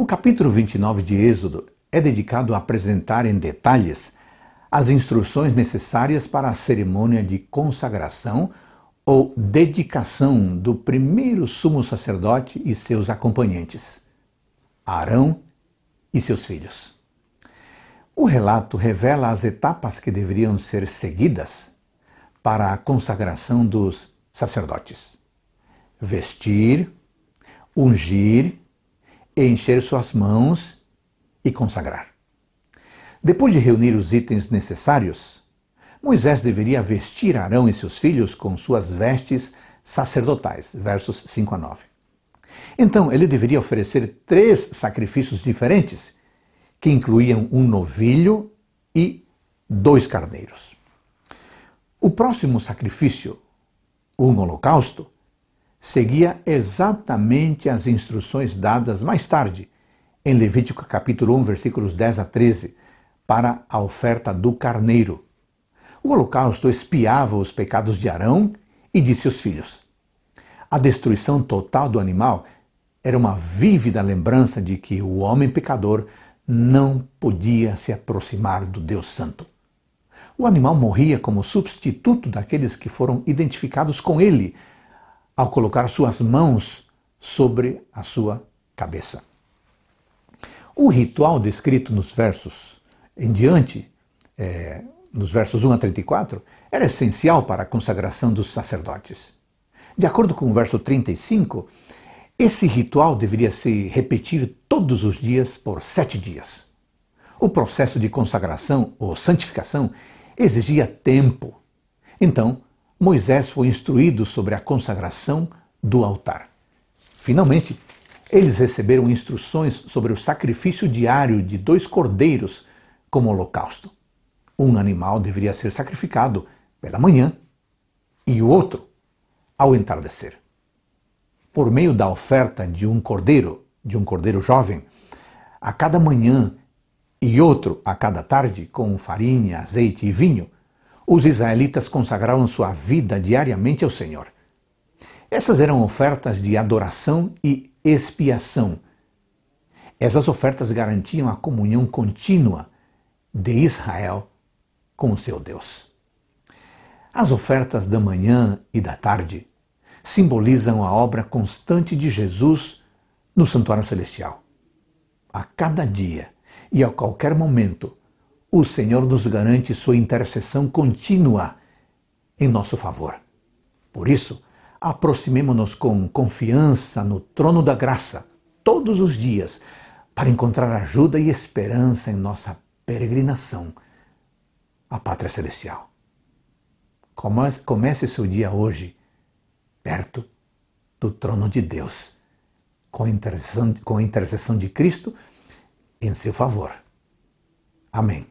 O capítulo 29 de Êxodo é dedicado a apresentar em detalhes as instruções necessárias para a cerimônia de consagração ou dedicação do primeiro sumo sacerdote e seus acompanhantes, Arão e seus filhos. O relato revela as etapas que deveriam ser seguidas para a consagração dos sacerdotes: vestir, ungir, encher suas mãos e consagrar. Depois de reunir os itens necessários, Moisés deveria vestir Arão e seus filhos com suas vestes sacerdotais, versos 5 a 9. Então, ele deveria oferecer três sacrifícios diferentes, que incluíam um novilho e dois carneiros. O próximo sacrifício, um holocausto, seguia exatamente as instruções dadas mais tarde, em Levítico capítulo 1, versículos 10 a 13, para a oferta do carneiro. O holocausto espiava os pecados de Arão e de seus filhos. A destruição total do animal era uma vívida lembrança de que o homem pecador não podia se aproximar do Deus Santo. O animal morria como substituto daqueles que foram identificados com ele ao colocar suas mãos sobre a sua cabeça. O ritual descrito nos versos em diante, é, nos versos 1 a 34, era essencial para a consagração dos sacerdotes. De acordo com o verso 35, esse ritual deveria se repetir todos os dias por sete dias. O processo de consagração ou santificação exigia tempo. Então, Moisés foi instruído sobre a consagração do altar. Finalmente, eles receberam instruções sobre o sacrifício diário de dois cordeiros como holocausto. Um animal deveria ser sacrificado pela manhã e o outro ao entardecer. Por meio da oferta de um cordeiro, de um cordeiro jovem, a cada manhã e outro a cada tarde, com farinha, azeite e vinho, os israelitas consagravam sua vida diariamente ao Senhor. Essas eram ofertas de adoração e expiação. Essas ofertas garantiam a comunhão contínua de Israel com o seu Deus. As ofertas da manhã e da tarde simbolizam a obra constante de Jesus no santuário celestial. A cada dia e a qualquer momento, o Senhor nos garante sua intercessão contínua em nosso favor. Por isso, aproximemo-nos com confiança no trono da graça todos os dias para encontrar ajuda e esperança em nossa peregrinação à pátria celestial. Comece seu dia hoje perto do trono de Deus, com a intercessão, de Cristo em seu favor. Amém.